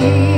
you.